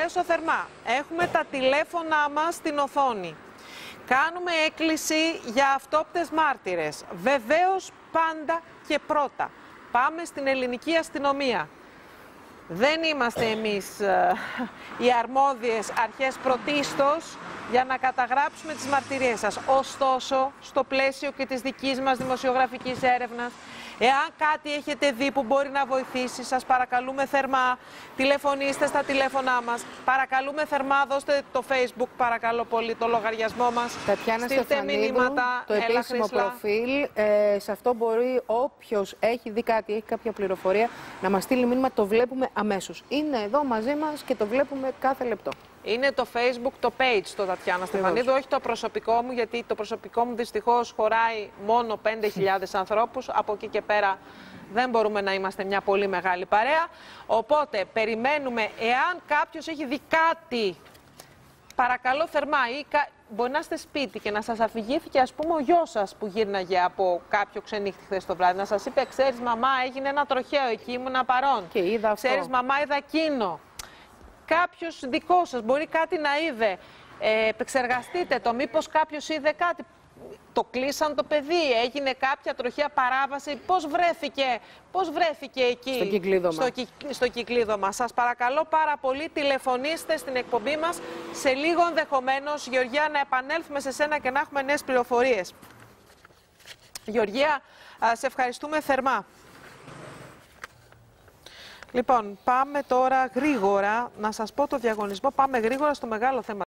παρακαλέσω θερμά. Έχουμε τα τηλέφωνά μας στην οθόνη. Κάνουμε έκκληση για αυτόπτες μάρτυρες. Βεβαίως πάντα και πρώτα. Πάμε στην ελληνική αστυνομία. Δεν είμαστε εμείς ε, οι αρμόδιες αρχές πρωτίστως για να καταγράψουμε τις μαρτυρίες σας. Ωστόσο, στο πλαίσιο και της δικής μας δημοσιογραφικής έρευνας, εάν κάτι έχετε δει που μπορεί να βοηθήσει, σας παρακαλούμε θερμά, τηλεφωνήστε στα τηλέφωνά μας. Παρακαλούμε θερμά, δώστε το facebook, παρακαλώ πολύ, το λογαριασμό μας. Τατιάνα Στείλτε Στεφανίδου, μηνύματα. το Έλα, επίσημο Χρυσλά. προφίλ. Ε, σε αυτό μπορεί όποιος έχει δει κάτι, έχει κάποια πληροφορία, να μας στείλει μήνυμα. Το βλέπουμε αμέσως. Είναι εδώ μαζί μας και το βλέπουμε κάθε λεπτό. Είναι το facebook, το page το Τατιάνα Στεφανίδου, όχι το προσωπικό μου, γιατί το προσωπικό μου δυστυχώς χωράει μόνο 5.000 ανθρώπους. Από εκεί και πέρα δεν μπορούμε να είμαστε μια πολύ μεγάλη παρέα. Οπότε περιμένουμε, εάν κάποιος έχει δει κάτι, παρακαλώ θερμά, ή κα... μπορεί να είστε σπίτι και να σας αφηγήθηκε ας πούμε ο γιος σας που γύρναγε από κάποιο ξενύχτη χθες το βράδυ, να σας είπε, ξέρεις μαμά έγινε ένα τροχαίο εκεί, ήμουνα παρόν. Και είδα αυτό. Ξέρεις μαμά είδα εκείνο κάποιος δικός σας μπορεί κάτι να είδε. Ε, επεξεργαστείτε το. Μήπως κάποιος είδε κάτι. Το κλείσαν το παιδί, έγινε κάποια τροχιά παράβαση. Πώς βρέθηκε, πώς βρέθηκε εκεί Στο κυκλίδωμα. στο, κυ- στο κυκλίδωμα. Σας παρακαλώ πάρα πολύ τηλεφωνήστε στην εκπομπή μας. Σε λίγο ενδεχομένως, Γεωργία, να επανέλθουμε σε σένα και να έχουμε νέες πληροφορίες. Γεωργία, α, σε ευχαριστούμε θερμά. Λοιπόν, πάμε τώρα γρήγορα να σας πω το διαγωνισμό. Πάμε γρήγορα στο μεγάλο θέμα.